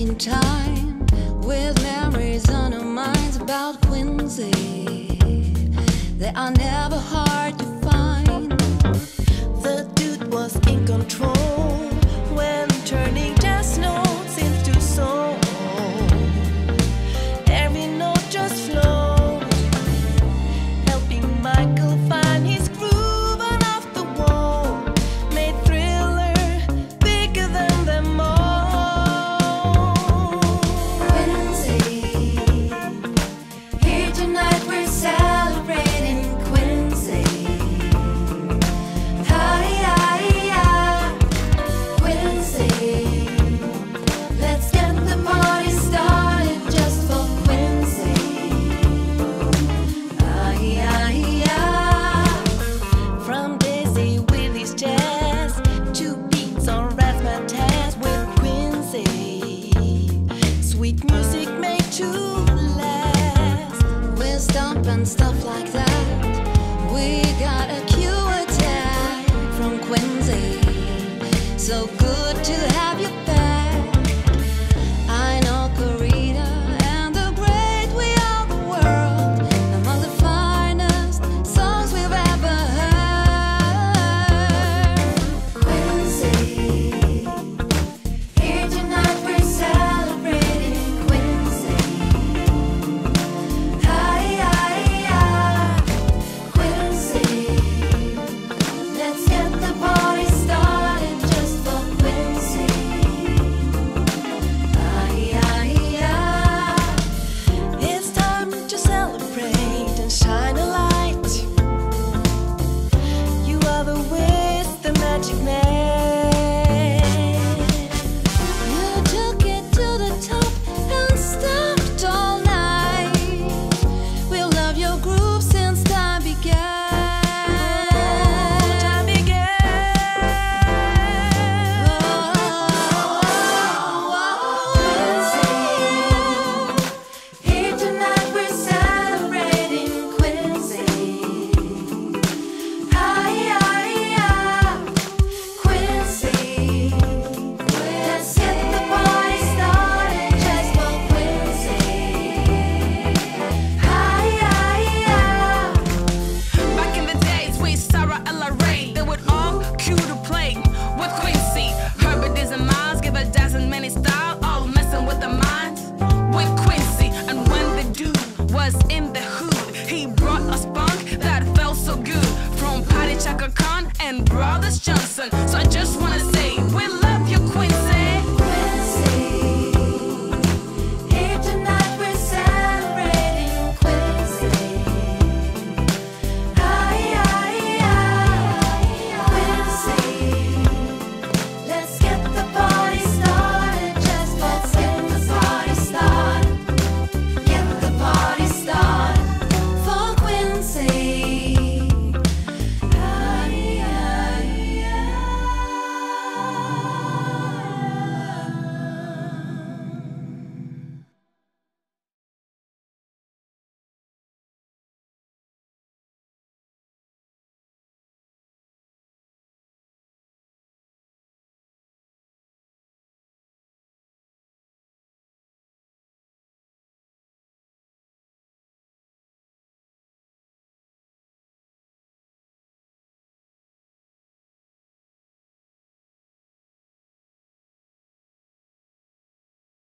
in time with memories on our minds about Quincy. They are never hard to stomping stuff like that. And Brothers